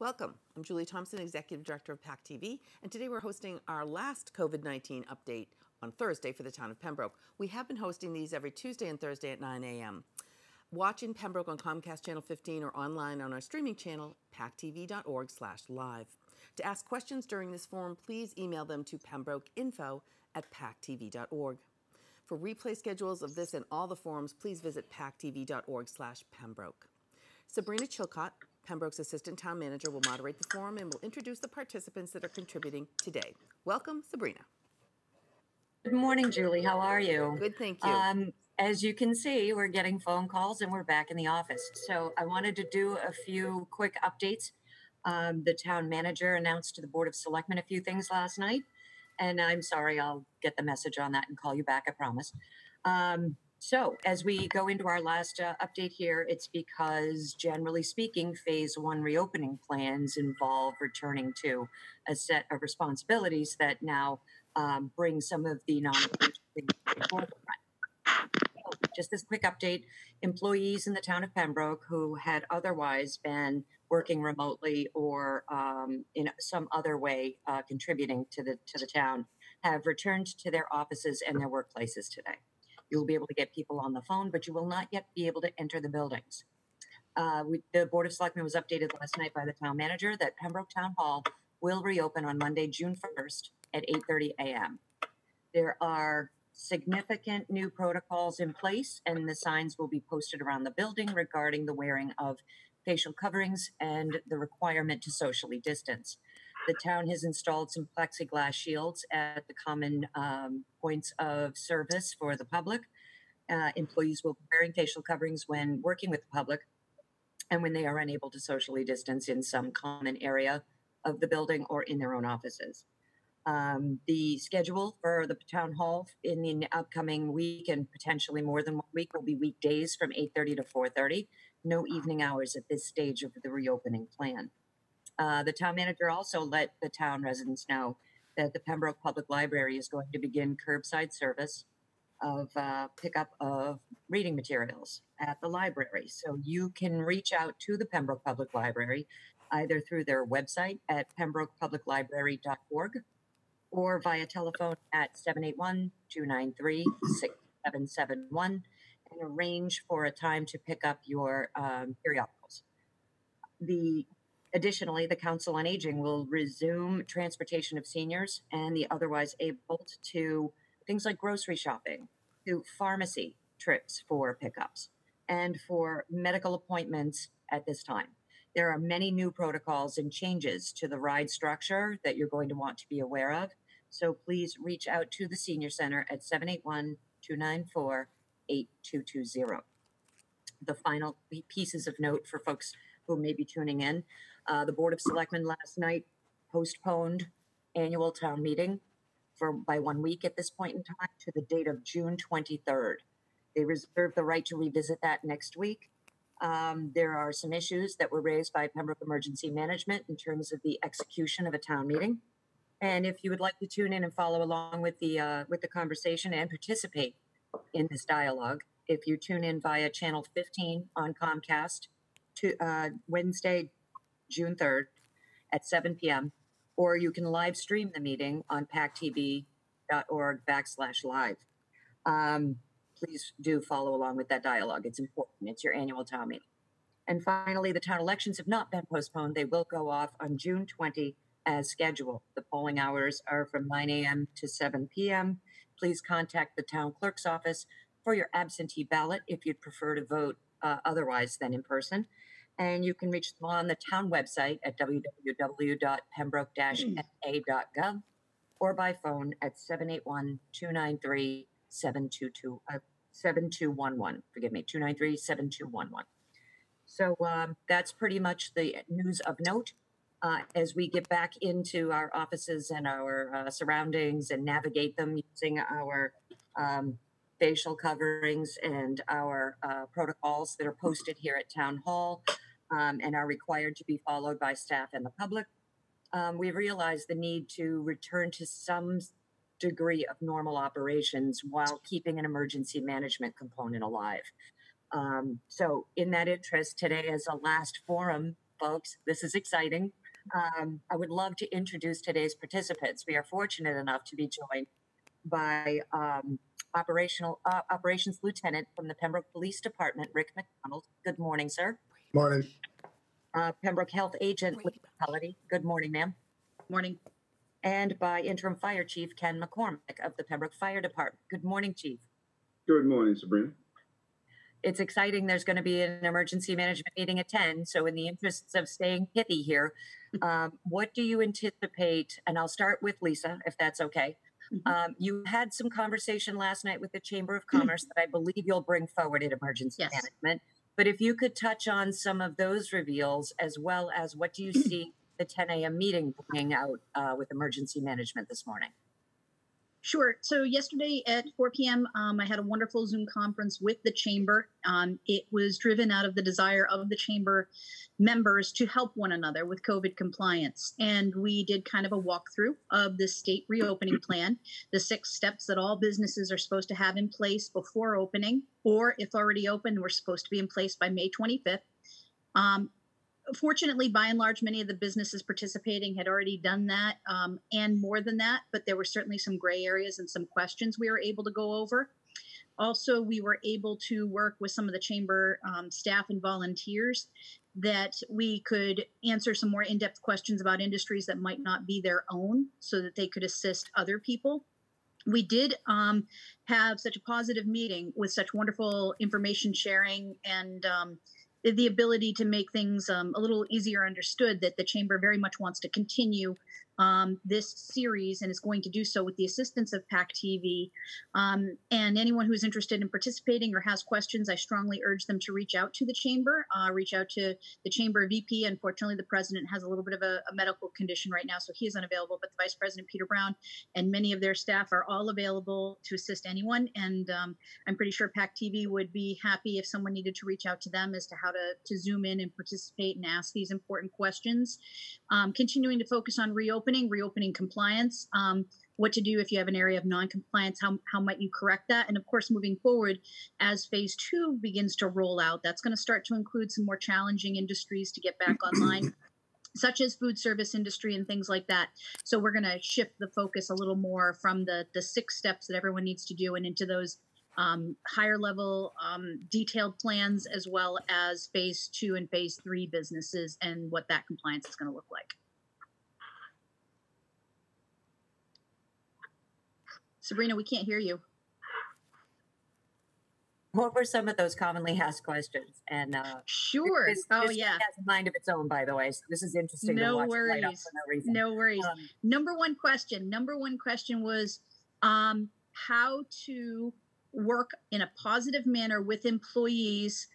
Welcome. I'm Julie Thompson, Executive Director of PAC TV, and today we're hosting our last COVID 19 update on Thursday for the town of Pembroke. We have been hosting these every Tuesday and Thursday at 9 a.m. Watch in Pembroke on Comcast Channel 15 or online on our streaming channel, pactv.org slash live. To ask questions during this forum, please email them to pembrokeinfo at pactv.org. For replay schedules of this and all the forums, please visit pactv.org slash pembroke. Sabrina Chilcott, Pembroke's Assistant Town Manager, will moderate the forum and will introduce the participants that are contributing today. Welcome, Sabrina. Good morning, Julie. How are you? Good, thank you. Um, as you can see, we're getting phone calls and we're back in the office. So I wanted to do a few quick updates. Um, the town manager announced to the Board of Selectmen a few things last night. And I'm sorry, I'll get the message on that and call you back, I promise. Um, so, as we go into our last uh, update here, it's because generally speaking, phase one reopening plans involve returning to a set of responsibilities that now um, bring some of the non forefront. Just this quick update employees in the town of Pembroke who had otherwise been working remotely or um, in some other way uh, contributing to the, to the town have returned to their offices and their workplaces today. You'll be able to get people on the phone, but you will not yet be able to enter the buildings. Uh, we, the Board of Selectmen was updated last night by the town manager that Pembroke Town Hall will reopen on Monday, June 1st at 8:30 a.m. There are significant new protocols in place, and the signs will be posted around the building regarding the wearing of facial coverings and the requirement to socially distance. The town has installed some plexiglass shields at the common um, points of service for the public. Uh, employees will be wearing facial coverings when working with the public and when they are unable to socially distance in some common area of the building or in their own offices. Um, the schedule for the town hall in the upcoming week and potentially more than one week will be weekdays from 8.30 to 4.30 no evening hours at this stage of the reopening plan uh, the town manager also let the town residents know that the Pembroke Public Library is going to begin curbside service of uh, pickup of reading materials at the library. So you can reach out to the Pembroke Public Library either through their website at pembrokepubliclibrary.org or via telephone at 781 293 6771 and arrange for a time to pick up your um, periodicals. The Additionally, the Council on Aging will resume transportation of seniors and the otherwise able to things like grocery shopping, to pharmacy trips for pickups, and for medical appointments at this time. There are many new protocols and changes to the ride structure that you're going to want to be aware of. So please reach out to the Senior Center at 781 294 8220. The final pieces of note for folks who may be tuning in uh, the Board of Selectmen last night postponed annual town meeting for by one week at this point in time to the date of June 23rd. They reserve the right to revisit that next week. Um, there are some issues that were raised by Pembroke Emergency Management in terms of the execution of a town meeting. And if you would like to tune in and follow along with the uh, with the conversation and participate in this dialogue, if you tune in via channel 15 on Comcast to uh, Wednesday, June 3rd at 7 p.m., or you can live stream the meeting on pactv.org backslash live. Um, please do follow along with that dialogue. It's important. It's your annual town meeting. And finally, the town elections have not been postponed. They will go off on June 20 as scheduled. The polling hours are from 9 a.m. to 7 p.m. Please contact the town clerk's office for your absentee ballot if you'd prefer to vote uh, otherwise than in person and you can reach them on the town website at www.pembroke-ma.gov or by phone at 781-293-7211. Uh, forgive me, 293-7211. So um, that's pretty much the news of note. Uh, as we get back into our offices and our uh, surroundings and navigate them using our um, facial coverings and our uh, protocols that are posted here at Town Hall, um, and are required to be followed by staff and the public. Um, we realize the need to return to some degree of normal operations while keeping an emergency management component alive. Um, so, in that interest, today, as a last forum folks. This is exciting. Um, I would love to introduce today's participants. We are fortunate enough to be joined by um, operational uh, operations lieutenant from the Pembroke Police Department, Rick MacDonald. Good morning, sir. Morning. Uh, Pembroke Health Agent Lisa Cullity. Good morning, ma'am. Morning. And by Interim Fire Chief Ken McCormick of the Pembroke Fire Department. Good morning, Chief. Good morning, Sabrina. It's exciting. There's going to be an emergency management meeting at 10. So, in the interests of staying pithy here, um, what do you anticipate? And I'll start with Lisa, if that's okay. Mhm. Um, you had some conversation last night with the Chamber of Commerce that I believe you'll bring forward at emergency Yes. management. But if you could touch on some of those reveals as well as what do you see the 10 a.m. meeting bringing out uh, with emergency management this morning? Sure. So yesterday at 4 p.m., um, I had a wonderful Zoom conference with the chamber. Um, it was driven out of the desire of the chamber members to help one another with COVID compliance. And we did kind of a walkthrough of the state reopening plan, the six steps that all businesses are supposed to have in place before opening, or if already open, we're supposed to be in place by May 25th. Um, fortunately, by and large, many of the businesses participating had already done that um, and more than that, but there were certainly some gray areas and some questions we were able to go over. Also, we were able to work with some of the chamber um, staff and volunteers that we could answer some more in depth questions about industries that might not be their own so that they could assist other people. We did um, have such a positive meeting with such wonderful information sharing and um, the- ability to make things um, a little easier understood that the chamber very much wants to continue um, this series and is going to do so with the assistance of PAC TV. Um, and anyone who is interested in participating or has questions, I strongly urge them to reach out to the chamber, uh, reach out to the chamber VP. Unfortunately, the president has a little bit of a, a medical condition right now, so he is unavailable, but the vice president, Peter Brown, and many of their staff are all available to assist anyone. And um, I'm pretty sure PAC TV would be happy if someone needed to reach out to them as to how to, to zoom in and participate and ask these important questions. Um, continuing to focus on reopening, reopening compliance, um, what to do if you have an area of non-compliance, how, how might you correct that? And of course, moving forward, as phase two begins to roll out, that's going to start to include some more challenging industries to get back online such as food service industry and things like that. So we're going to shift the focus a little more from the the six steps that everyone needs to do and into those um, higher level um, detailed plans as well as phase two and phase three businesses and what that compliance is going to look like. Sabrina, we can't hear you. What were some of those commonly asked questions? And uh, Sure. This, oh yeah. has a mind of its own, by the way. So this is interesting to No watch it light up worries. for no reason. No worries. Um, number one question number one question was um, how to work in a positive manner with employees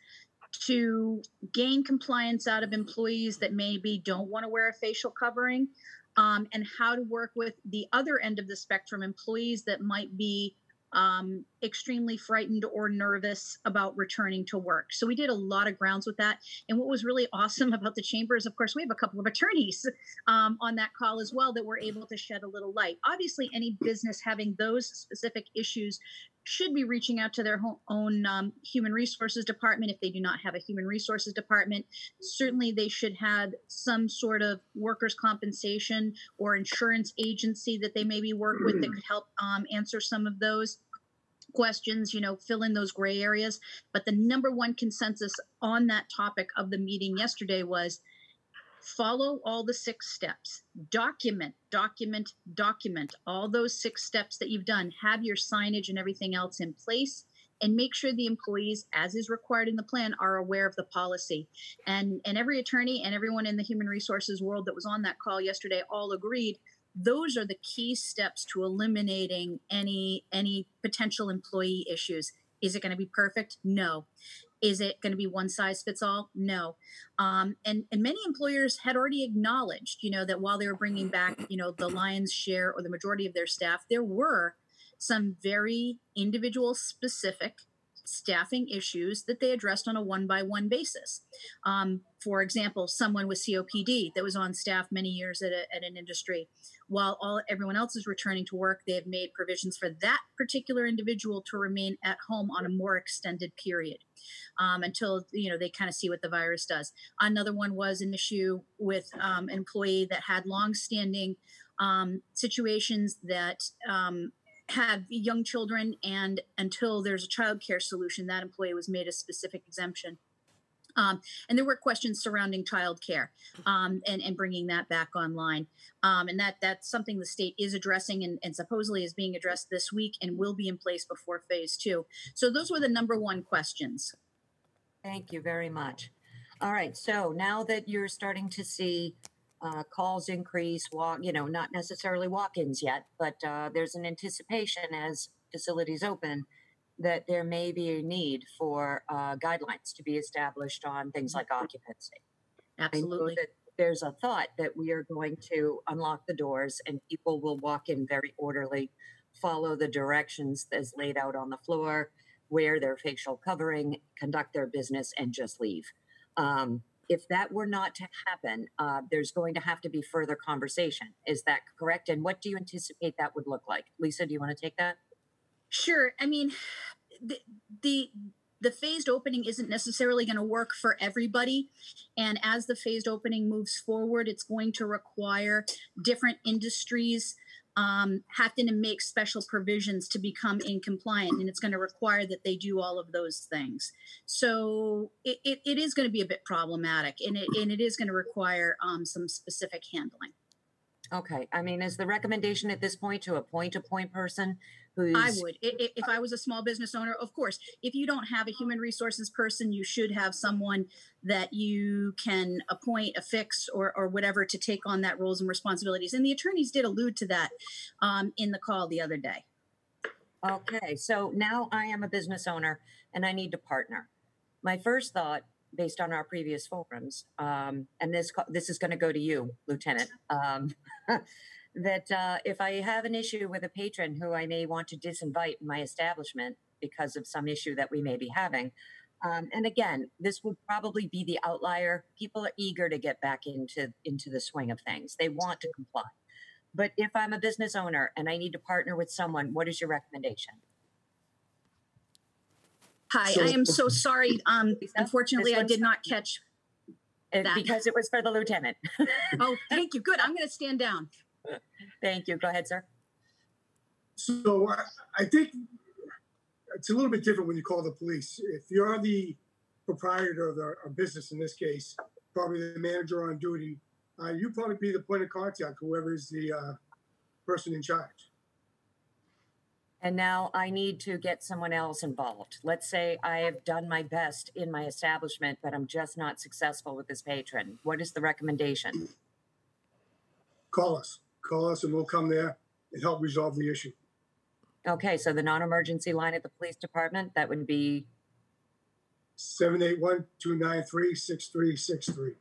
to gain compliance out of employees that maybe don't want to wear a facial covering um, and how to work with the other end of the spectrum employees that might be um, extremely frightened or nervous about returning to work. So we did a lot of grounds with that. And what was really awesome about the chamber is, of course, we have a couple of attorneys um, on that call as well that were able to shed a little light. Obviously, any business having those specific issues should be reaching out to their own um, human resources department if they do not have a human resources department. Certainly, they should have some sort of workers' compensation or insurance agency that they maybe work with that could help um, answer some of those questions, you know, fill in those gray areas. But the number one consensus on that topic of the meeting yesterday was follow all the six steps. Document document document. All those six steps that you've done have your signage and everything else in place and make sure the employees as is required in the plan are aware of the policy. And and every attorney and everyone in the human resources world that was on that call yesterday all agreed those are the key steps to eliminating any any potential employee issues. Is it going to be perfect? No is it going to be one size fits all? No. Um, and and many employers had already acknowledged you know that while they were bringing back you know the lion's share or the majority of their staff there were some very individual specific staffing issues that they addressed on a one by one basis. Um, for example, someone with COPD that was on staff many years at, a, at an industry, while all everyone else is returning to work, they have made provisions for that particular individual to remain at home on a more extended period um, until you know they kind of see what the virus does. Another one was an issue with um, an employee that had long-standing um, situations that um, have young children, and until there's a child care solution, that employee was made a specific exemption. Um, and there were questions surrounding childcare um, and, and bringing that back online. Um, and that that's something the state is addressing and, and supposedly is being addressed this week and will be in place before phase two. So those were the number one questions. Thank you very much. All right, so now that you're starting to see uh, calls increase, walk, you know, not necessarily walk-ins yet, but uh, there's an anticipation as facilities open that there may be a need for uh, guidelines to be established on things like occupancy. Absolutely. that there's a thought that we are going to unlock the doors and people will walk in very orderly, follow the directions as laid out on the floor, wear their facial covering, conduct their business, and just leave. Um, if that were not to happen, uh, there's going to have to be further conversation. Is that correct? And what do you anticipate that would look like? Lisa, do you want to take that? Sure. I mean, the the the phased opening isn't necessarily going to work for everybody, and as the phased opening moves forward, it's going to require different industries um, having to make special provisions to become in compliant, and it's going to require that they do all of those things. So it, it, it is going to be a bit problematic, and it and it is going to require um, some specific handling. Okay. I mean, is the recommendation at this point to appoint a point person who's I would. If I was a small business owner, of course, if you don't have a human resources person, you should have someone that you can appoint, affix, or, or whatever to take on that roles and responsibilities. And the attorneys did allude to that um, in the call the other day. Okay, so now I am a business owner and I need to partner. My first thought, based on our previous forums, um, and this this is going to go to you, Lieutenant, um, that uh, if I have an issue with a patron who I may want to disinvite in my establishment because of some issue that we may be having, um, and again, this would probably be the outlier. People are eager to get back into into the swing of things. They want to comply. But if I'm a business owner and I need to partner with someone, what is your recommendation? Hi, So- I am so sorry. Um, unfortunately, I did not catch. That- because it was for the lieutenant. Oh, thank you. Good. I'm going to stand down. Thank you. Go ahead, sir. So I, I think it's a little bit different when you call the police. If you're the proprietor of the of business in this case, probably the manager on duty, uh, you probably be the point of contact, whoever is the uh, person in charge. And now I need to get someone else involved. Let's say I have done my best in my establishment, but I'm just not successful with this patron. What is the recommendation? Call us, call us, and we'll come there and help resolve the issue. Okay, so the non-emergency line at the police department, that would be 781-293-6363.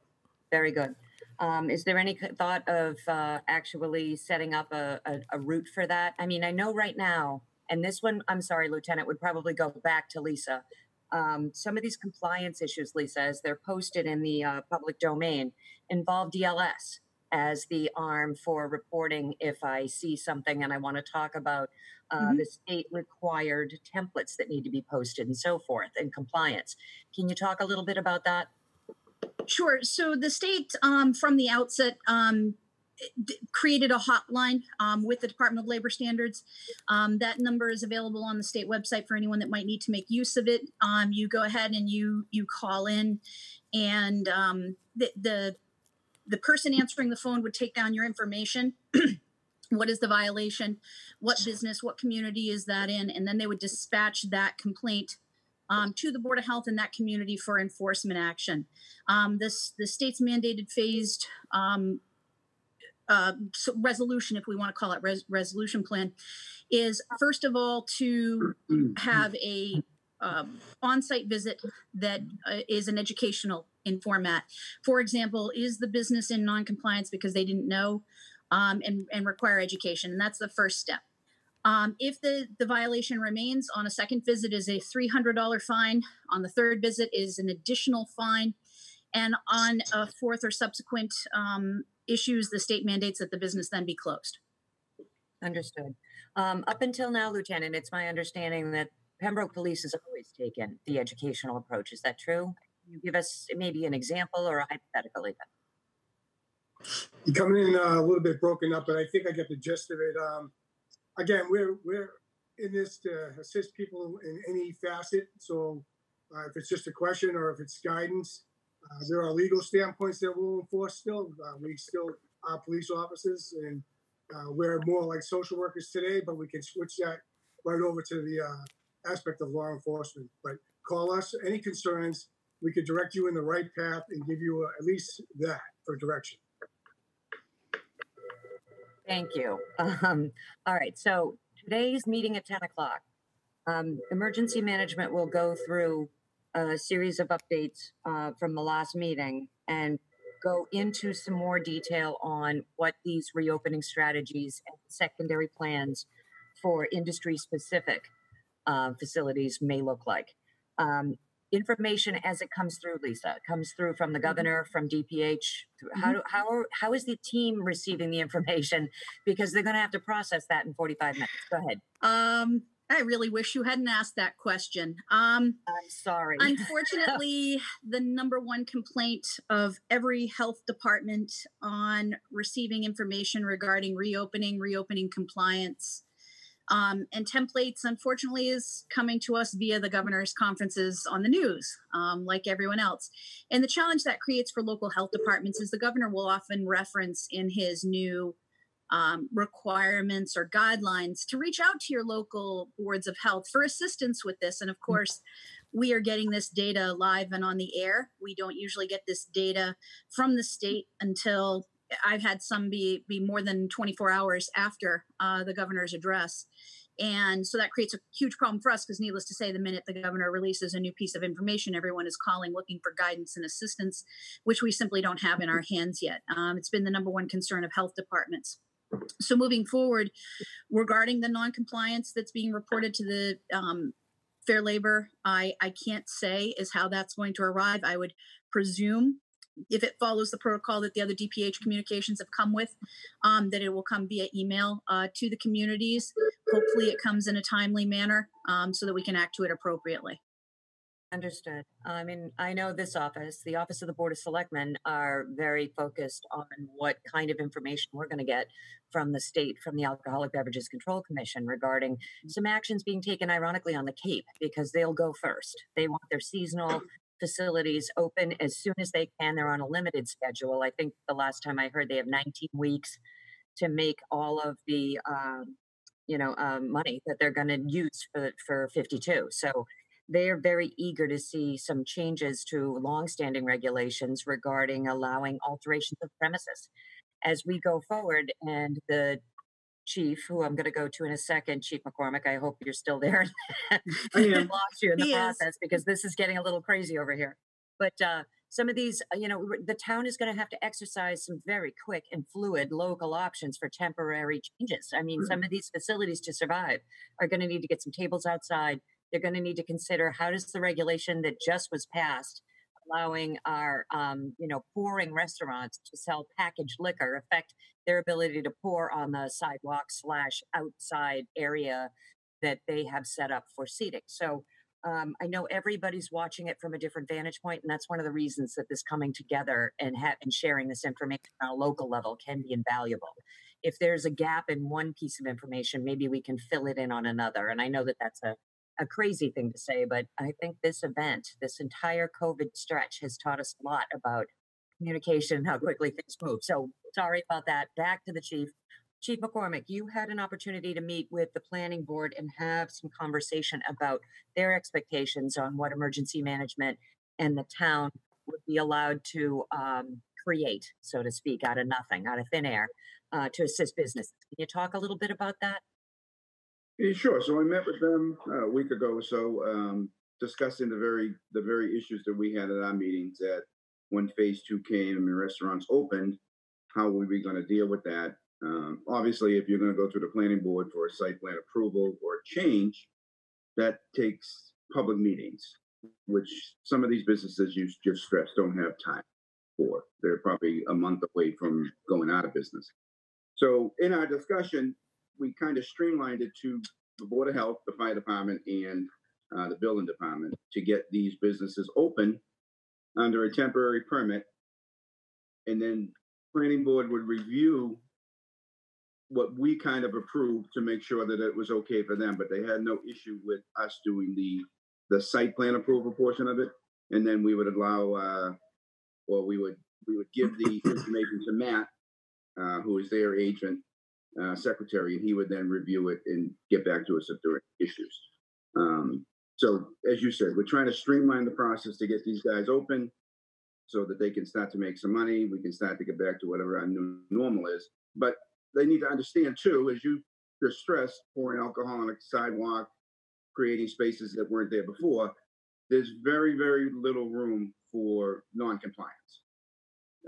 very good. Um, is there any c- thought of uh, actually setting up a, a, a route for that? I mean, I know right now, and this one, I'm sorry, Lieutenant, would probably go back to Lisa. Um, some of these compliance issues, Lisa, as they're posted in the uh, public domain, involve DLS as the arm for reporting if I see something and I want to talk about uh, Mhm. the state required templates that need to be posted and so forth and compliance. Can you talk a little bit about that? Sure. So the state, um, from the outset, um, d- created a hotline um, with the Department of Labor Standards. Um, that number is available on the state website for anyone that might need to make use of it. Um, you go ahead and you you call in, and um, the, the the person answering the phone would take down your information. what is the violation? What business? What community is that in? And then they would dispatch that complaint um, to the Board of Health in that community for enforcement action. Um, this the state's mandated phased um, uh, so resolution, if we want to call it res- resolution plan, is first of all to have a um, on-site visit that uh, is an educational in format. For example, is the business in non-compliance because they didn't know um, and, and require education? And that's the first step. Um, if the, the violation remains on a second visit is a $300 fine. On the third visit is an additional fine. And on a fourth or subsequent um, issues, the state mandates that the business then be closed. Understood. Um, up until now, Lieutenant, it's my understanding that Pembroke Police has always taken the educational approach. Is that true? You give us maybe an example or a hypothetical even? You're coming in uh, a little bit broken up, but I think I get the gist of it. Um, again, we're we're in this to assist people in any facet. So uh, if it's just a question or if it's guidance, uh, there are legal standpoints that we'll enforce still. Uh, we still are police officers and uh, we're more like social workers today, but we can switch that right over to the uh, aspect of law enforcement. But call us, any concerns, we could direct you in the right path and give you uh, at least that for direction. Thank you. Um, all right, so today's meeting at 10 o'clock. Um, emergency management will go through a series of updates uh, from the last meeting and go into some more detail on what these reopening strategies and secondary plans for industry specific uh, facilities may look like. Um, information as it comes through, Lisa, It comes through from the governor, from DPH. How do, how are, how is the team receiving the information? Because they're going to have to process that in 45 minutes. Go ahead. Um, I really wish you hadn't asked that question. Um, I'm sorry. unfortunately, the number one complaint of every health department on receiving information regarding reopening, reopening compliance, um, and templates, unfortunately, is coming to us via the governor's conferences on the news, um, like everyone else. And the challenge that creates for local health departments is the governor will often reference in his new um, requirements or guidelines to reach out to your local boards of health for assistance with this. And of course, we are getting this data live and on the air. We don't usually get this data from the state until I've had some be be more than 24 hours after uh, the governor's address. And so that creates a huge problem for us because, needless to say, the minute the governor releases a new piece of information, everyone is calling looking for guidance and assistance, which we simply don't have in our hands yet. Um, it's been the number one concern of health departments. So, moving forward, regarding the noncompliance that's being reported to the um, Fair Labor, I, I can't say is how that's going to arrive. I would presume if it follows the protocol that the other DPH communications have come with, um, that it will come via email uh, to the communities. Hopefully, it comes in a timely manner um, so that we can act to it appropriately. Understood. I mean, I know this office, the Office of the Board of Selectmen, are very focused on what kind of information we're going to get from the state, from the Alcoholic Beverages Control Commission regarding some actions being taken, ironically, on the Cape because they'll go first. They want their seasonal facilities open as soon as they can. They're on a limited schedule. I think the last time I heard they have 19 weeks to make all of the, um, you know, um, money that they're going to use for for 52. So they're very eager to see some changes to longstanding regulations regarding allowing alterations of premises as we go forward. And the chief, who I'm going to go to in a second, Chief McCormick. I hope you're still there. I lost you in the He is. process because this is getting a little crazy over here. But uh, some of these, uh, you know, the town is going to have to exercise some very quick and fluid local options for temporary changes. I mean, some of these facilities to survive are going to need to get some tables outside. They're going to need to consider how does the regulation that just was passed allowing our um, you know pouring restaurants to sell packaged liquor affect their ability to pour on the sidewalk slash outside area that they have set up for seating. So um, i know everybody's watching it from a different vantage point and that's one of the reasons that this coming together and, ha- and sharing this information on a local level can be invaluable. If there's a gap in one piece of information maybe we can fill it in on another and i know that that's a a crazy thing to say, but I think this event, this entire COVID stretch has taught us a lot about communication and how quickly things move. So sorry about that. Back to the chief. Chief McCormick, you had an opportunity to meet with the planning board and have some conversation about their expectations on what emergency management and the town would be allowed to um, create, so to speak, out of nothing, out of thin air, uh, to assist businesses. Can you talk a little bit about that? Yeah, sure. So I met with them uh, a week ago or so, um, discussing the very the very issues that we had at our meetings. That when Phase Two came and restaurants opened, how were we going to deal with that? Um, obviously, if you're going to go through the planning board for a site plan approval or change, that takes public meetings, which some of these businesses you just stressed don't have time for. They're probably a month away from going out of business. So in our discussion, we kind of streamlined it to the Board of Health, the Fire Department, and uh, the Building Department to get these businesses open under a temporary permit. And then planning board would review what we kind of approved to make sure that it was okay for them, but they had no issue with us doing the the site plan approval portion of it. And then we would allow, uh, or we would we would give the information to Matt, uh, who is their agent, uh, secretary, and he would then review it and get back to us if there are issues. Um, so, as you said, we're trying to streamline the process to get these guys open so that they can start to make some money. We can start to get back to whatever our new normal is. But they need to understand too, as you just stressed, pouring alcohol on a sidewalk, creating spaces that weren't there before. There's very, very little room for non-compliance.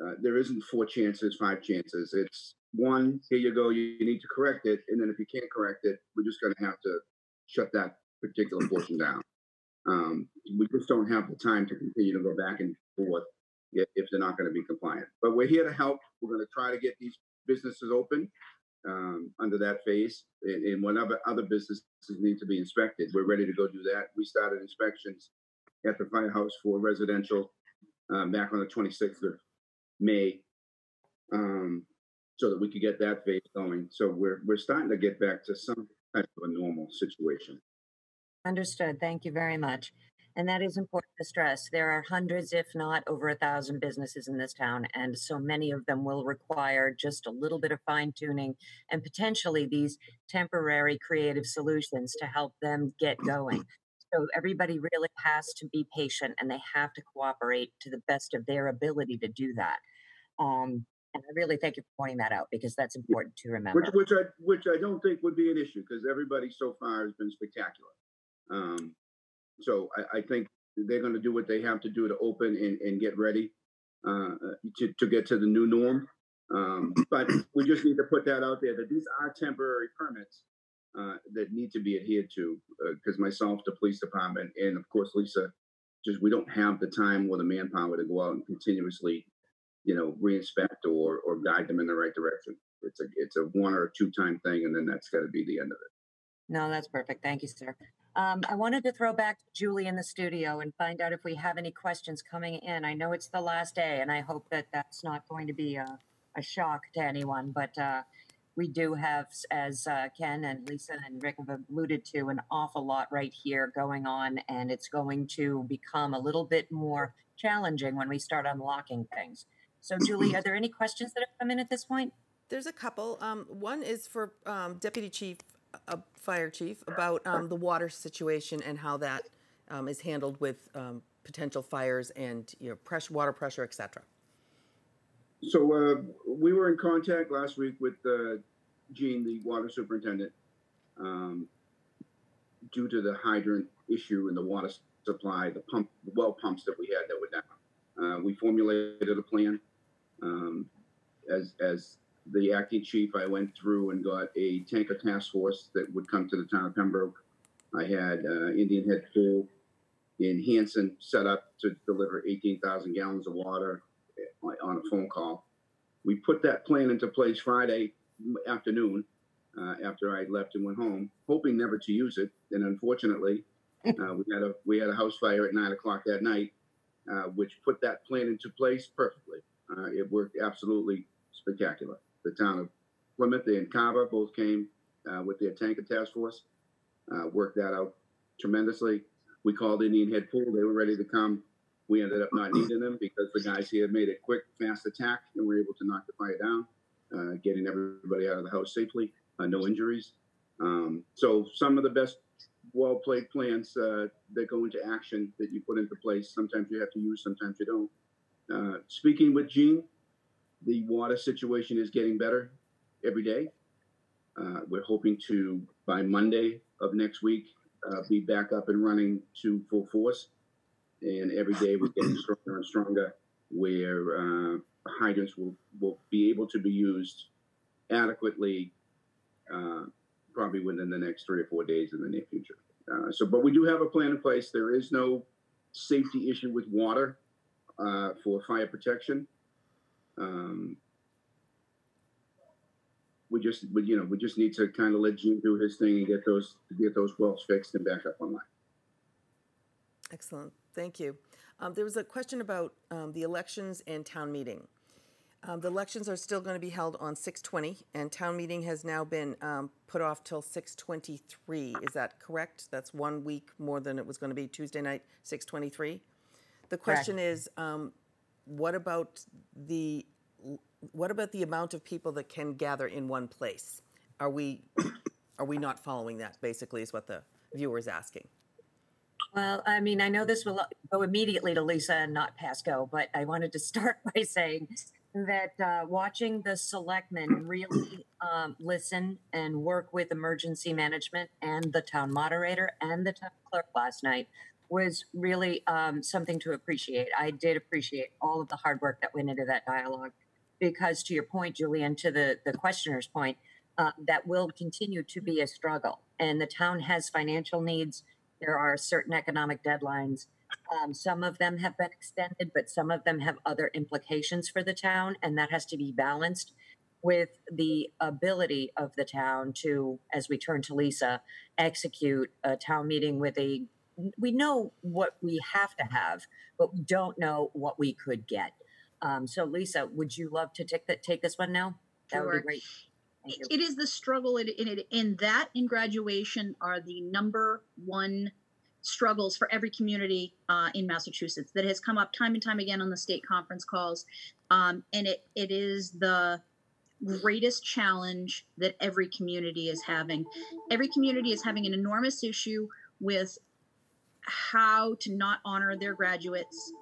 Uh, there isn't four chances, five chances. It's one, here you go, you, need to correct it. And then if you can't correct it, we're just going to have to shut that particular portion down. Um, we just don't have the time to continue to go back and forth if, if they're not going to be compliant. But we're here to help. We're going to try to get these businesses open um, under that phase. And, and whenever other businesses need to be inspected, we're ready to go do that. We started inspections at the firehouse for residential um, back on the 26th of May, um, so that we could get that phase going. So we're we're starting to get back to some kind of a normal situation. Understood. Thank you very much. And that is important to stress. There are hundreds, if not over a thousand businesses in this town, and so many of them will require just a little bit of fine tuning and potentially these temporary creative solutions to help them get going. So everybody really has to be patient and they have to cooperate to the best of their ability to do that. Um, and I really thank you for pointing that out because that's important to remember. Which, which I which I don't think would be an issue because everybody so far has been spectacular. Um, so I, I think they're going to do what they have to do to open and, and get ready uh, to, to get to the new norm. Um, but we just need to put that out there that these are temporary permits uh, that need to be adhered to because uh, myself, the police department, and of course Lisa, just we don't have the time or the manpower to go out and continuously, you know, reinspect or or guide them in the right direction. It's a it's a one or a two time thing, and then that's got to be the end of it. No, that's perfect. Thank you, sir. Um, I wanted to throw back to Julie in the studio and find out if we have any questions coming in. I know it's the last day, and I hope that that's not going to be a, a shock to anyone, but uh, we do have, as uh, Ken and Lisa and Rick have alluded to, an awful lot right here going on, and it's going to become a little bit more challenging when we start unlocking things. So, Julie, are there any questions that have come in at this point? There's a couple. Um, one is for um, Deputy Chief a fire chief about um, the water situation and how that um, is handled with um, potential fires and you know pressure, water pressure, etc. So uh, we were in contact last week with uh, Gene, the water superintendent, um, due to the hydrant issue and the water supply, the pump, the well pumps that we had that were down. Uh, we formulated a plan um, as as the acting chief, I went through and got a tanker task force that would come to the town of Pembroke. I had uh, Indian Head Pool in Hanson set up to deliver 18,000 gallons of water eh, on a phone call. We put that plan into place Friday afternoon uh, after I left and went home, hoping never to use it. And unfortunately, uh, we had a we had a house fire at nine o'clock that night, uh, which put that plan into place perfectly. Uh, it worked absolutely spectacular the town of Plymouth and Carver both came uh, with their tanker task force, uh, worked that out tremendously. We called Indian Head Pool; they were ready to come. We ended up not needing them because the guys here made a quick, fast attack and were able to knock the fire down, uh, getting everybody out of the house safely, uh, no injuries. Um, so some of the best well played plans uh, that go into action that you put into place. Sometimes you have to use, sometimes you don't. Uh, speaking with Gene, the water situation is getting better every day. Uh, we're hoping to, by Monday of next week, uh, be back up and running to full force. And every day we're getting stronger and stronger, where uh, hydrants will, will be able to be used adequately, uh, probably within the next three or four days in the near future. Uh, so, but we do have a plan in place. There is no safety issue with water uh, for fire protection. Um, we just, we, you know, we just need to kind of let Jim do his thing and get those get those wells fixed and back up online. Excellent. Thank you. Um, there was a question about um, the elections and town meeting. Um, the elections are still going to be held on 620, and town meeting has now been um, put off till 623. Is that correct? That's one week more than it was going to be Tuesday night, 623. The question is, um, what about the what about the amount of people that can gather in one place? Are we are we not following that? Basically, is what the viewer is asking. Well, I mean, I know this will go immediately to Lisa and not Pasco, but I wanted to start by saying that uh, watching the selectmen really um, listen and work with emergency management and the town moderator and the town clerk last night was really um, something to appreciate. I did appreciate all of the hard work that went into that dialogue because, to your point, Julian, to the, the questioner's point, uh, that will continue to be a struggle. And the town has financial needs. There are certain economic deadlines um, some of them have been extended, but some of them have other implications for the town, and that has to be balanced with the ability of the town to, as we turn to Lisa, execute a town meeting with a. We know what we have to have, but we don't know what we could get. Um, so, Lisa, would you love to take that? Take this one now. That would be great. It is the struggle in, in, it- in that in graduation are the number one struggles for every community uh, in massachusetts that has come up time and time again on the state conference calls um, and it, it is the greatest challenge that every community is having every community is having an enormous issue with how to not honor their graduates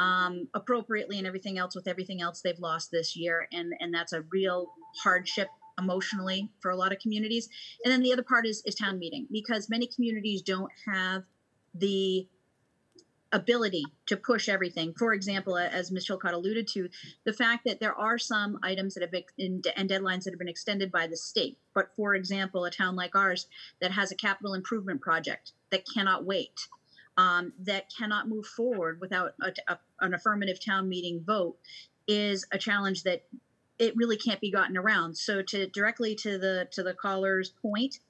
um, appropriately and everything else with everything else they've lost this year. And and that's a real hardship emotionally for a lot of communities. And then the other part is is town meeting because many communities don't have the ability to push everything. For example as ms chilcott alluded to the fact that there are some items that have been and deadlines that have been extended by the state. But for example a town like ours that has a capital improvement project that cannot wait um, that cannot move forward without a, a, an affirmative town meeting vote is a challenge that it really can't be gotten around. So to directly to the to the caller's point,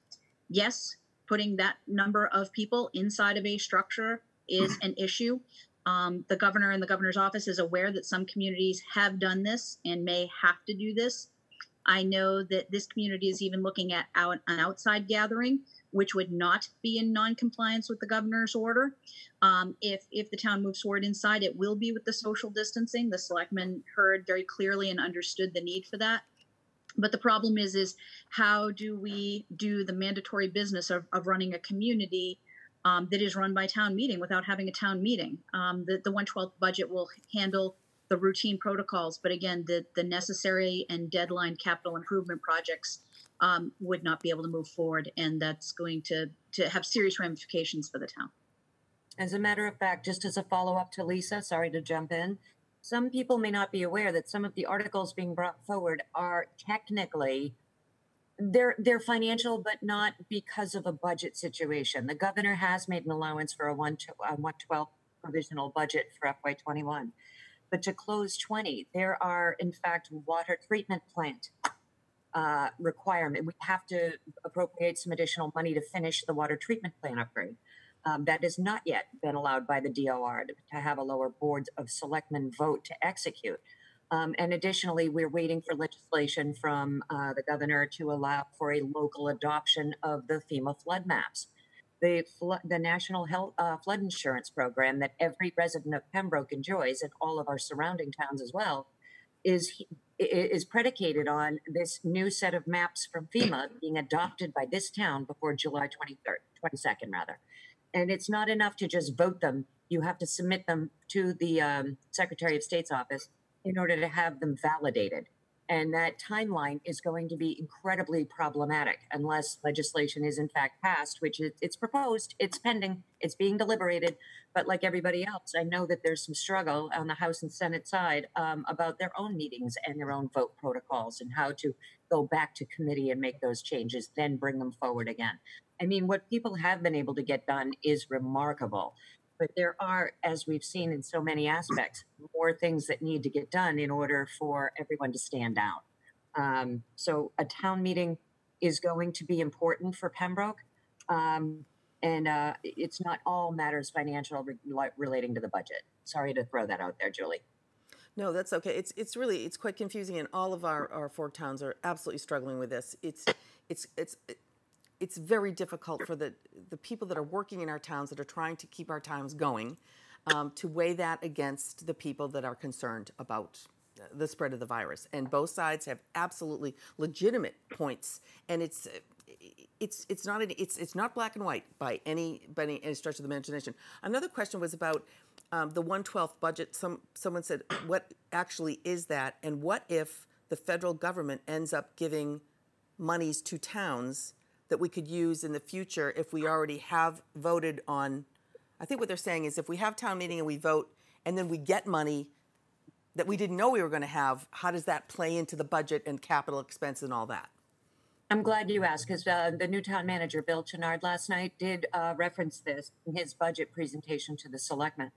yes, putting that number of people inside of a structure is an issue. Um, the governor and the governor's office is aware that some communities have done this and may have to do this. I know that this community is even looking at out, an outside gathering, which would not be in non-compliance with the governor's order. Um, if if the town moves forward inside, it will be with the social distancing. The selectmen heard very clearly and understood the need for that. But the problem is, is how do we do the mandatory business of, of running a community um, that is run by town meeting without having a town meeting? Um, the the 112th budget will handle the routine protocols, but again, the the necessary and deadline capital improvement projects um, would not be able to move forward, and that's going to to have serious ramifications for the town. As a matter of fact, just as a follow up to Lisa, sorry to jump in, some people may not be aware that some of the articles being brought forward are technically they're they're financial, but not because of a budget situation. The governor has made an allowance for a one a one twelve provisional budget for FY twenty one, but to close twenty, there are in fact water treatment plant uh, requirement. We have to appropriate some additional money to finish the water treatment plant upgrade. Um, that has not yet been allowed by the DOR to, to have a lower board of selectmen vote to execute. Um, and additionally, we're waiting for legislation from uh, the governor to allow for a local adoption of the FEMA flood maps. The, flo- the National Health uh, Flood Insurance Program that every resident of Pembroke enjoys, and all of our surrounding towns as well, is is predicated on this new set of maps from FEMA being adopted by this town before July 23rd, 22nd, rather. And it's not enough to just vote them. You have to submit them to the um, Secretary of State's office in order to have them validated. And that timeline is going to be incredibly problematic unless legislation is in fact passed, which is, it's proposed, it's pending, it's being deliberated. But like everybody else, I know that there's some struggle on the House and Senate side um, about their own meetings and their own vote protocols and how to go back to committee and make those changes, then bring them forward again. I mean, what people have been able to get done is remarkable. But there are, as we've seen in so many aspects, more things that need to get done in order for everyone to stand out. Um, so a town meeting is going to be important for Pembroke. Um, and uh, it's not all matters financial re- relating to the budget. Sorry to throw that out there, Julie. No, that's okay. It's it's really it's quite confusing, and all of our, our four towns are absolutely struggling with this. It's it's it's it's very difficult for the the people that are working in our towns that are trying to keep our towns going um, to weigh that against the people that are concerned about the spread of the virus. And both sides have absolutely legitimate points, and it's it's it's not an, it's it's not black and white by any by any, stretch of the imagination. Another question was about um, the 112th budget. Some someone said, "What actually is that?" And what if the federal government ends up giving monies to towns that we could use in the future if we already have voted on? I think what they're saying is if we have town meeting and we vote, and then we get money that we didn't know we were going to have, how does that play into the budget and capital expense and all that? I'm glad you asked because uh, the new town manager, Bill Chenard, last night did uh, reference this in his budget presentation to the selectmen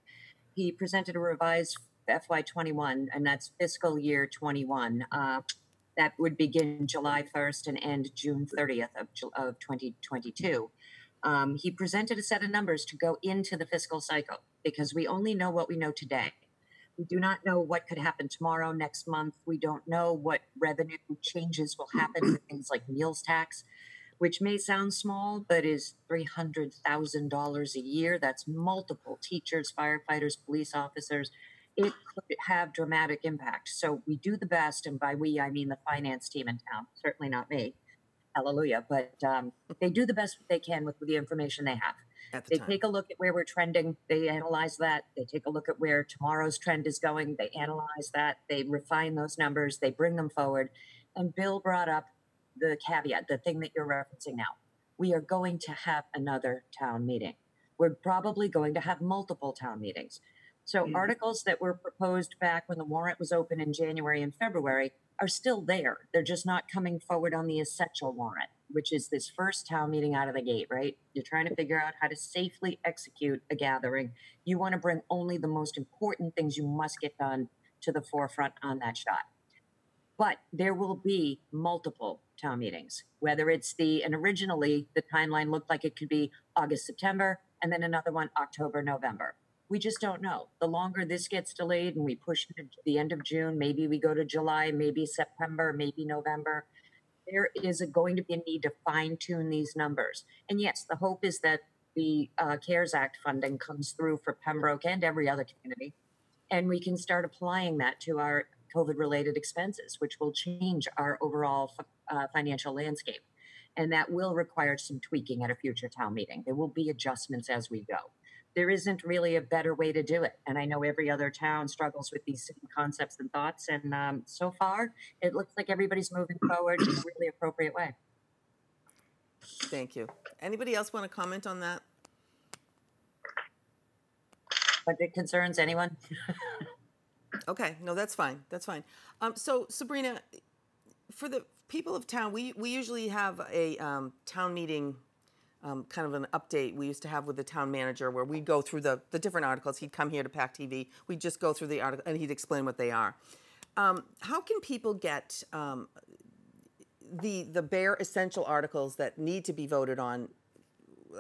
he presented a revised FY21, and that's fiscal year 21. Uh, that would begin July 1st and end June 30th of, of 2022. Um, he presented a set of numbers to go into the fiscal cycle because we only know what we know today. We do not know what could happen tomorrow, next month. We don't know what revenue changes will happen with things like meals tax which may sound small, but is $300,000 a year. That's multiple teachers, firefighters, police officers. It could have dramatic impact. So we do the best, and by we, I mean the finance team in town, certainly not me. Hallelujah. But um, they do the best they can with the information they have. The they time. take a look at where we're trending. They analyze that. They take a look at where tomorrow's trend is going. They analyze that. They refine those numbers. They bring them forward. And Bill brought up the caveat, the thing that you're referencing now. We are going to have another town meeting. We're probably going to have multiple town meetings. So, mm-hmm. articles that were proposed back when the warrant was open in January and February are still there. They're just not coming forward on the essential warrant, which is this first town meeting out of the gate, right? You're trying to figure out how to safely execute a gathering. You want to bring only the most important things you must get done to the forefront on that shot. But there will be multiple town meetings, whether it's the, and originally the timeline looked like it could be August, September, and then another one October, November. We just don't know. The longer this gets delayed and we push to the end of June, maybe we go to July, maybe September, maybe November, there is going to be a need to fine tune these numbers. And yes, the hope is that the uh, CARES Act funding comes through for Pembroke and every other community, and we can start applying that to our COVID related expenses, which will change our overall uh, financial landscape. And that will require some tweaking at a future town meeting. There will be adjustments as we go. There isn't really a better way to do it. And I know every other town struggles with these same concepts and thoughts. And um, so far, it looks like everybody's moving forward in a really appropriate way. Thank you. Anybody else want to comment on that? Budget concerns, anyone? Okay, no, that's fine. That's fine. Um, so, Sabrina, for the people of town, we, we usually have a um, town meeting, um, kind of an update we used to have with the town manager where we'd go through the, the different articles. He'd come here to PAC TV. We'd just go through the article and he'd explain what they are. Um, how can people get um, the, the bare essential articles that need to be voted on,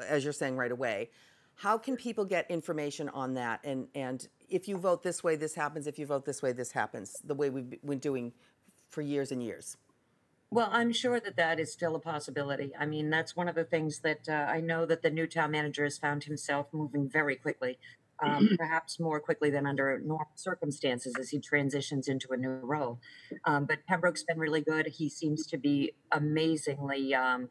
as you're saying right away? How can people get information on that? And, and if you vote this way, this happens. If you vote this way, this happens. The way we've been doing for years and years. Well, I'm sure that that is still a possibility. I mean, that's one of the things that uh, I know that the new town manager has found himself moving very quickly, um, perhaps more quickly than under normal circumstances as he transitions into a new role. Um, but Pembroke's been really good. He seems to be amazingly um,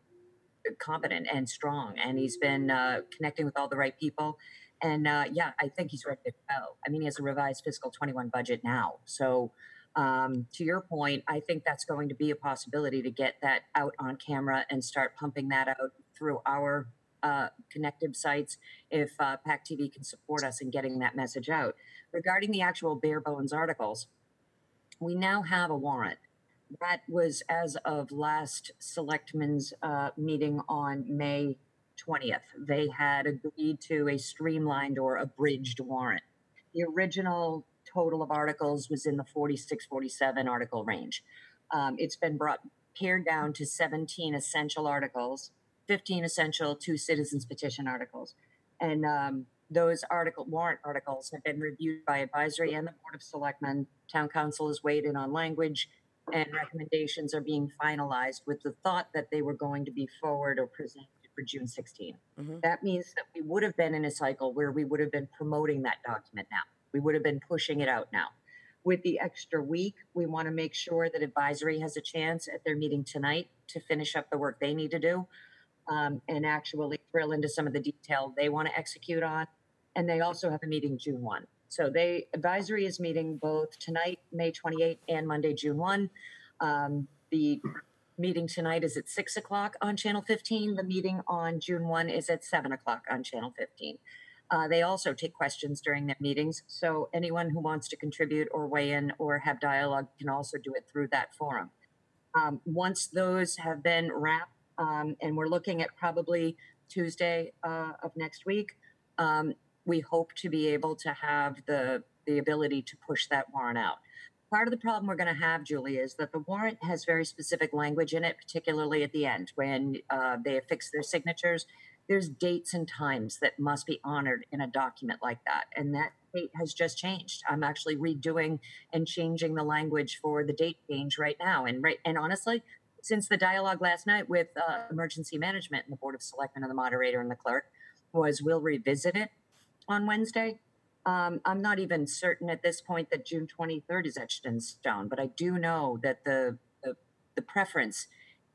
competent and strong, and he's been uh, connecting with all the right people. And uh, yeah, I think he's ready to go. I mean, he has a revised fiscal 21 budget now, so Um, to your point, I think that's going to be a possibility to get that out on camera and start pumping that out through our uh, sites if uh, PAC TV can support us in getting that message out. Regarding the actual bare bones articles, we now have a warrant. That was as of last selectmen's uh, meeting on May 20th. They had agreed to a streamlined or abridged warrant. The original total of articles was in the 46, 47 article range. Um, it's been brought pared down to 17 essential articles, 15 essential, two citizens petition articles. And um, those article warrant articles have been reviewed by advisory and the board of selectmen. Town counsel has weighed in on language and recommendations are being finalized with the thought that they were going to be forward or presented for June 16. Mhm. That means that we would have been in a cycle where we would have been promoting that document now. We would have been pushing it out now. With the extra week, we want to make sure that advisory has a chance at their meeting tonight to finish up the work they need to do um, and actually drill into some of the detail they want to execute on. And they also have a meeting June 1. So they advisory is meeting both tonight, May 28th, and Monday, June 1. Um, the meeting tonight is at 6 o'clock on Channel 15. The meeting on June 1 is at 7 o'clock on Channel 15. Uh, they also take questions during their meetings. So anyone who wants to contribute or weigh in or have dialogue can also do it through that forum. Um, once those have been wrapped, um, and we're looking at probably Tuesday uh, of next week, um, we hope to be able to have the the ability to push that warrant out. Part of the problem we're going to have, Julie, is that the warrant has very specific language in it, particularly at the end when uh, they affix their signatures. There's dates and times that must be honored in a document like that, and that date has just changed. I'm actually redoing and changing the language for the date change right now, and right and honestly, since the dialogue last night with uh, emergency management and the board of selectmen and the moderator and the clerk was we'll revisit it on Wednesday. Um, I'm not even certain at this point that June 23rd is etched in stone, but I do know that the, the, the preference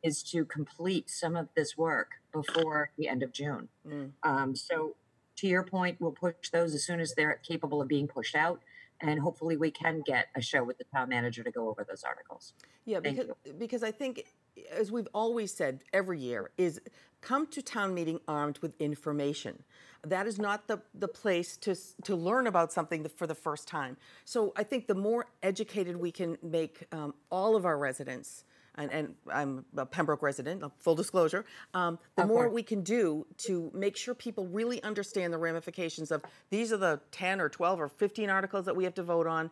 is to complete some of this work before the end of June. Mm. Um, so, to your point, we'll push those as soon as they're capable of being pushed out, and hopefully, we can get a show with the town manager to go over those articles. Yeah, Thank because because I think, as we've always said every year, is come to town meeting armed with information. That is not the the place to to learn about something for the first time. So I think the more educated we can make um, all of our residents. And, and I'm a Pembroke resident, full disclosure. Um, the Of more course. we can do to make sure people really understand the ramifications of these are the 10 or 12 or 15 articles that we have to vote on.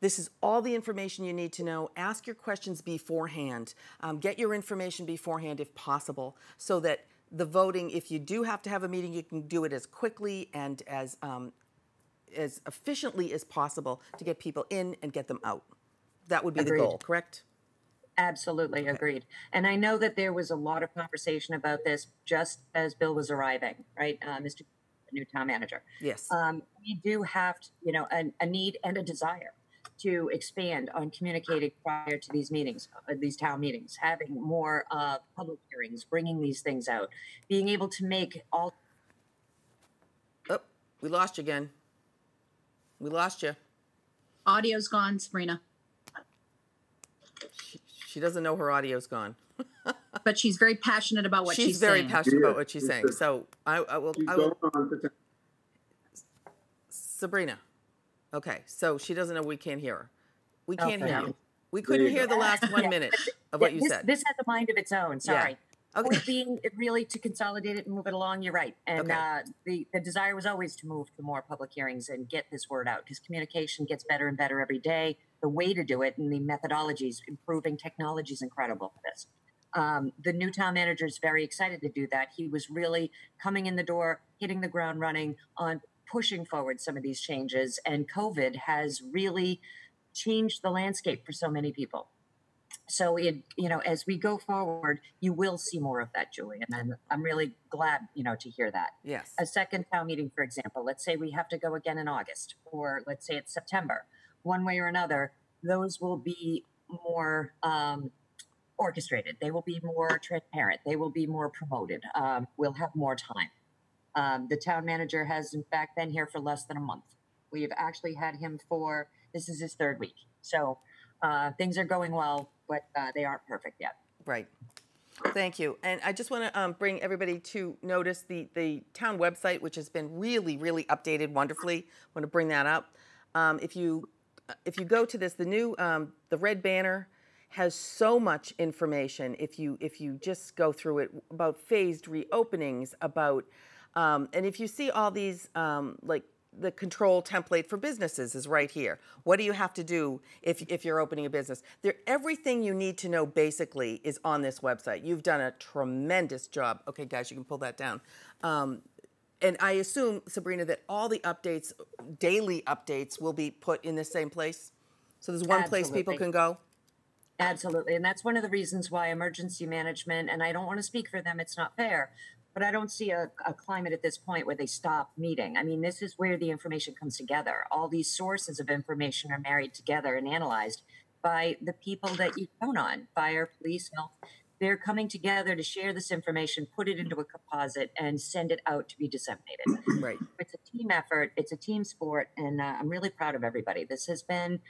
This is all the information you need to know. Ask your questions beforehand. Um, get your information beforehand if possible, so that the voting, if you do have to have a meeting, you can do it as quickly and as um, as efficiently as possible to get people in and get them out. That would be Agreed. the goal, correct? Absolutely agreed. And I know that there was a lot of conversation about this just as Bill was arriving, right, uh, Mr. New town manager. Yes. Um, we do have, to, you know, a, a need and a desire to expand on communicating prior to these meetings, uh, these town meetings, having more uh, public hearings, bringing these things out, being able to make all oh, we lost you again. We lost you. Audio's gone, Sabrina, She, she doesn't know her audio's gone. but she's very passionate about what she's, saying. she's, very saying. passionate Yeah, about what she's she's saying. good. So I, I will. I will. going on to Sabrina. Okay, so she doesn't know we can't hear her. We Oh, can't hear no. you. We couldn't hear go. the last one Yeah. minute of what you this, said. This has a mind of its own. Sorry. Okay. Being really to consolidate it and move it along. You're right, and Okay. uh, the the desire was always to move to more public hearings and get this word out because communication gets better and better every day. The way to do it and the methodologies, improving technology is incredible for this. Um, the new town manager is very excited to do that. He was really coming in the door, hitting the ground running on pushing forward some of these changes, and COVID has really changed the landscape for so many people so it you know as we go forward you will see more of that julie and I'm, I'm really glad you know to hear that yes. a second town meeting for example let's say we have to go again in august or let's say it's september one way or another those will be more um, orchestrated they will be more transparent they will be more promoted um, we'll have more time um, the town manager has in fact been here for less than a month we've actually had him for this is his third week so Uh, things are going well, but uh, they aren't perfect yet. Right. Thank you. And I just want to um, bring everybody to notice the, the town website, which has been really, really updated wonderfully. I want to bring that up. Um, if you if you go to this, the new um, the red banner has so much information. If you if you just go through it about phased reopenings, about um, and if you see all these um, like the control template for businesses is right here. What do you have to do if, if you're opening a business? There, everything you need to know basically is on this website. You've done a tremendous job. Okay, guys, you can pull that down. And I assume, Sabrina, that all the updates, daily updates, will be put in the same place. So there's one place people can go. Absolutely. And that's one of the reasons why emergency management, and I don't want to speak for them, it's not fair, but I don't see a, a climate at this point where they stop meeting. I mean, this is where the information comes together. All these sources of information are married together and analyzed by the people that you count on fire, police, health. They're coming together to share this information, put it into a composite, and send it out to be disseminated. Right. it's a team effort it's a team sport and uh, i'm really proud of everybody. This has been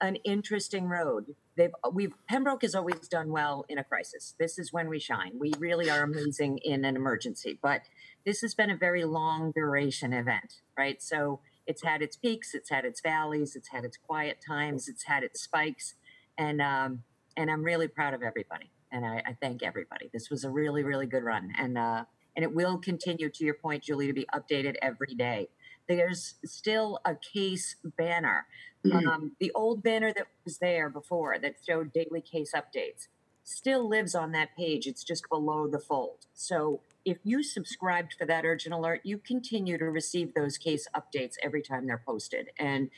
an interesting road. They've we've pembroke has always done well in a crisis. This is when we shine. We really are amazing in an emergency but this has been a very long duration event right? So it's had its peaks it's had its valleys it's had its quiet times it's had its spikes and um and i'm really proud of everybody and i, I thank everybody. This was a really really good run and uh and it will continue to your point julie to be updated every day. There's still a case banner um, the old banner that was there before that showed daily case updates still lives on that page. It's just below the fold. So if you subscribed for that urgent alert you continue to receive those case updates every time they're posted. And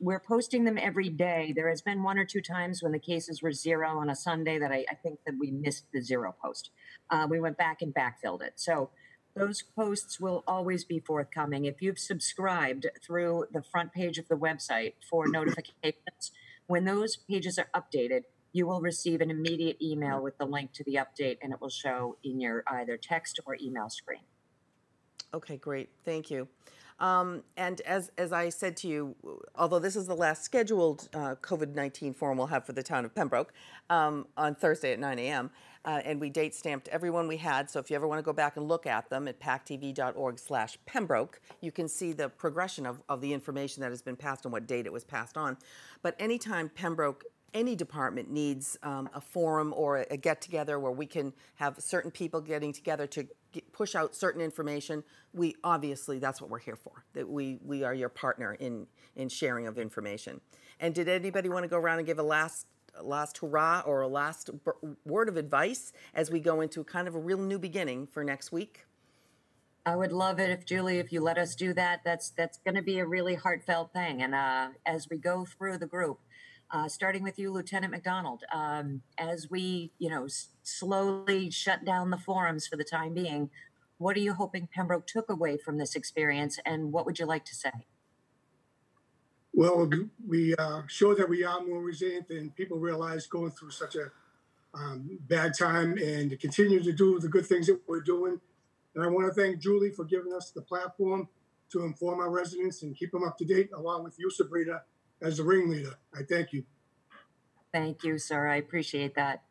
we're posting them every day. There has been one or two times when the cases were zero on a Sunday that I, I think that we missed the zero post. Uh, we went back and backfilled it. So those posts will always be forthcoming. If you've subscribed through the front page of the website for notifications, when those pages are updated, you will receive an immediate email with the link to the update and it will show in your either text or email screen. Okay, great. Thank you. Um, and as, as I said to you, although this is the last scheduled uh, COVID 19 forum we'll have for the town of Pembroke um, on Thursday at 9 a.m., uh, and we date stamped everyone we had. So if you ever want to go back and look at them at pactv.org slash Pembroke, you can see the progression of, of the information that has been passed and what date it was passed on. But anytime Pembroke any department needs um, a forum or a get together where we can have certain people getting together to get, push out certain information, we obviously that's what we're here for. That we we are your partner in in sharing of information. And did anybody want to go around and give a last a last hurrah or a last word of advice as we go into kind of a real new beginning for next week? I would love it if Julie, if you let us do that. That's that's going to be a really heartfelt thing. And uh, as we go through the group, uh, starting with you, Lieutenant MacDonald, um, as we you know s- slowly shut down the forums for the time being, what are you hoping Pembroke took away from this experience, and what would you like to say? Well, we uh, show that we are more resilient than people realize going through such a um, bad time and to continue to do the good things that we're doing. And I want to thank Julie for giving us the platform to inform our residents and keep them up to date, along with you, Sabrina, as the ringleader. I thank you. Thank you, sir. I appreciate that.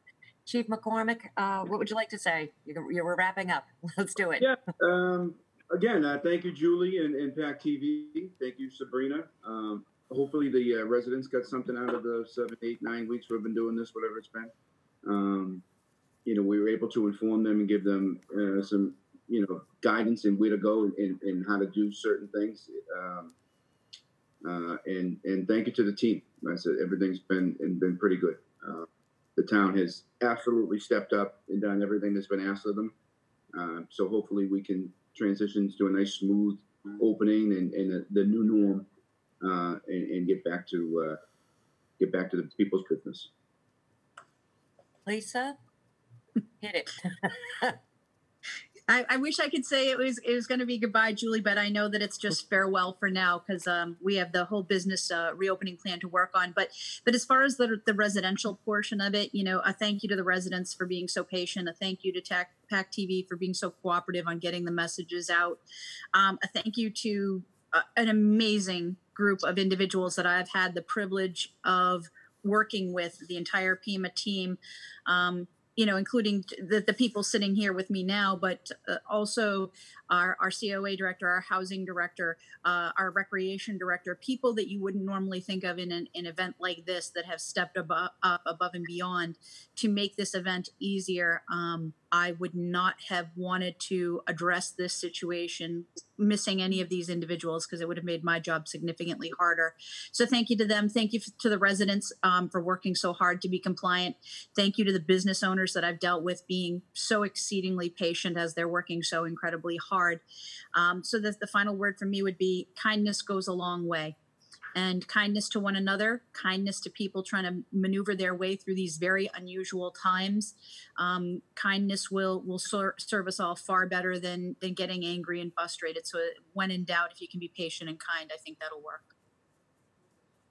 Chief McCormick, uh, what would you like to say? You, you were wrapping up. Let's do it. Yeah. Um, again, uh, thank you, Julie and, and PAC TV. Thank you, Sabrina. Um, hopefully, the uh, residents got something out of the seven, eight, nine weeks we've been doing this, whatever it's been. Um, you know, we were able to inform them and give them uh, some, you know, guidance and where to go and, and how to do certain things. Uh, and and thank you to the team. I said everything's been been pretty good. Uh, the town has absolutely stepped up and done everything that's been asked of them. Uh, so hopefully we can transition to a nice smooth opening and, and a, the new norm uh, and, and get back to uh, get back to the people's business. Lisa, hit it. I, I wish I could say it was it was going to be goodbye, Julie, but I know that it's just farewell for now because um, we have the whole business uh, reopening plan to work on. But but as far as the the residential portion of it, you know, a thank you to the residents for being so patient. A thank you to TAC, PAC TV for being so cooperative on getting the messages out. Um, a thank you to uh, an amazing group of individuals that I've had the privilege of working with the entire PEMA team. Um, you know, including the, the people sitting here with me now, but uh, also our, our COA director, our housing director, uh, our recreation director, people that you wouldn't normally think of in an, an event like this that have stepped above, up above and beyond to make this event easier. Um, I would not have wanted to address this situation missing any of these individuals because it would have made my job significantly harder. So thank you to them. Thank you to the residents um, for working so hard to be compliant. Thank you to the business owners that I've dealt with being so exceedingly patient as they're working so incredibly hard. Um, so the, the final word from me would be kindness goes a long way and kindness to one another, kindness to people trying to maneuver their way through these very unusual times. Um, kindness will will ser- serve us all far better than than getting angry and frustrated. So when in doubt, if you can be patient and kind, I think that'll work.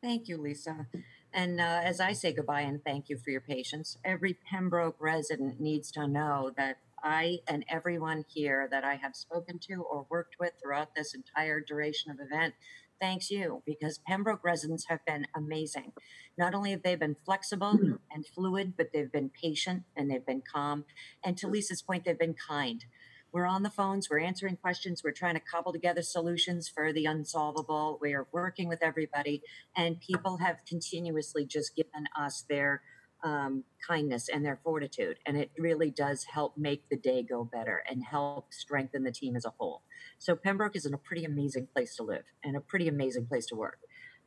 Thank you, Lisa. And uh, as I say goodbye and thank you for your patience, every Pembroke resident needs to know that I and everyone here that I have spoken to or worked with throughout this entire duration of event thanks you because Pembroke residents have been amazing. Not only have they been flexible hmm. and fluid, but they've been patient and they've been calm. And to Lisa's point, they've been kind. We're on the phones, we're answering questions, we're trying to cobble together solutions for the unsolvable. We are working with everybody, and people have continuously just given us their um, kindness and their fortitude. And it really does help make the day go better and help strengthen the team as a whole. So Pembroke is in a pretty amazing place to live and a pretty amazing place to work.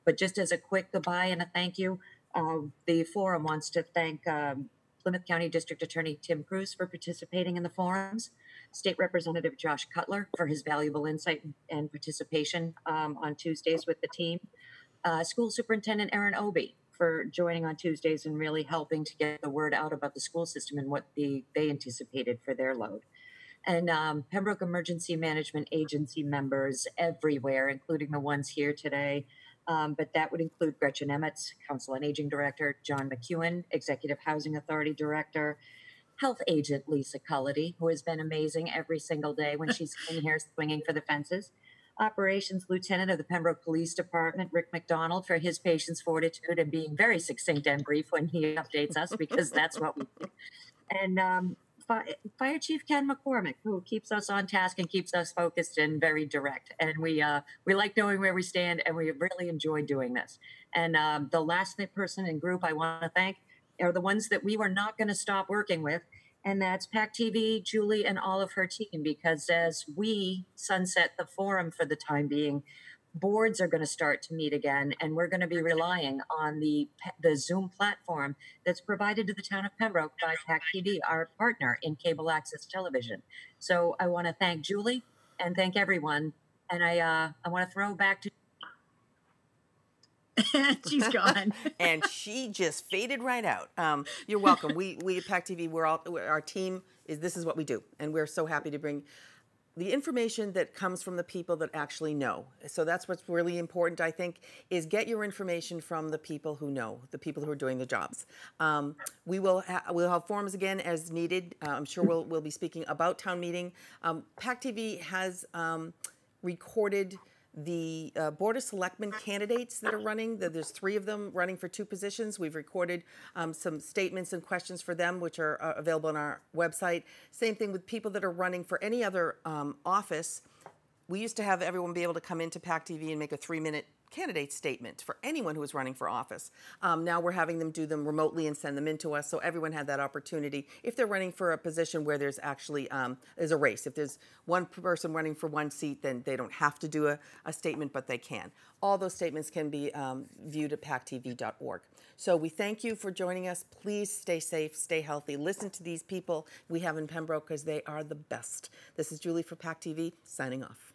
But just as a quick goodbye and a thank you, uh, the forum wants to thank um, Plymouth County District Attorney Tim Cruz for participating in the forums, State Representative Josh Cutler for his valuable insight and participation um, on Tuesdays with the team, uh, School Superintendent Erin Obey for joining on Tuesdays and really helping to get the word out about the school system and what the, they anticipated for their load. And um, Pembroke Emergency Management Agency members everywhere, including the ones here today. Um, but that would include Gretchen Emmets, Council on Aging Director, John McEwen, Executive Housing Authority Director, Health Agent Lisa Cullity, who has been amazing every single day when she's in here swinging for the fences. Operations Lieutenant of the Pembroke Police Department, Rick MacDonald, for his patience, fortitude, and being very succinct and brief when he updates us, because that's what we do. And um, Fire Chief Ken McCormick, who keeps us on task and keeps us focused and very direct. And we uh, we like knowing where we stand, and we really enjoy doing this. And um, the last person and group I want to thank are the ones that we were not going to stop working with and that's PAC TV, Julie, and all of her team. Because as we sunset the forum for the time being, boards are going to start to meet again, and we're going to be relying on the the Zoom platform that's provided to the town of Pembroke by PAC TV, our partner in cable access television. So I want to thank Julie and thank everyone, and I uh, I want to throw back to She's gone. and she just faded right out. Um, you're welcome. We we at PAC TV, we're all our team is this is what we do, and we're so happy to bring the information that comes from the people that actually know. So that's what's really important, I think, is get your information from the people who know, the people who are doing the jobs. Um, we will ha- we'll have forums again as needed. Uh, I'm sure we'll we'll be speaking about town meeting. Um, PAC TV has um, recorded the uh, Board of Selectmen candidates that are running. There's three of them running for two positions. We've recorded um, some statements and questions for them, which are uh, available on our website. Same thing with people that are running for any other um, office. We used to have everyone be able to come into PAC TV and make a three minute candidate statement for anyone who is running for office. Um, now we're having them do them remotely and send them in to us, so everyone had that opportunity. If they're running for a position where there's actually um, there's a race, if there's one person running for one seat, then they don't have to do a, a statement, but they can. All those statements can be um, viewed at pactv.org. So we thank you for joining us. Please stay safe, stay healthy. Listen to these people we have in Pembroke because they are the best. This is Julie for PAC TV signing off.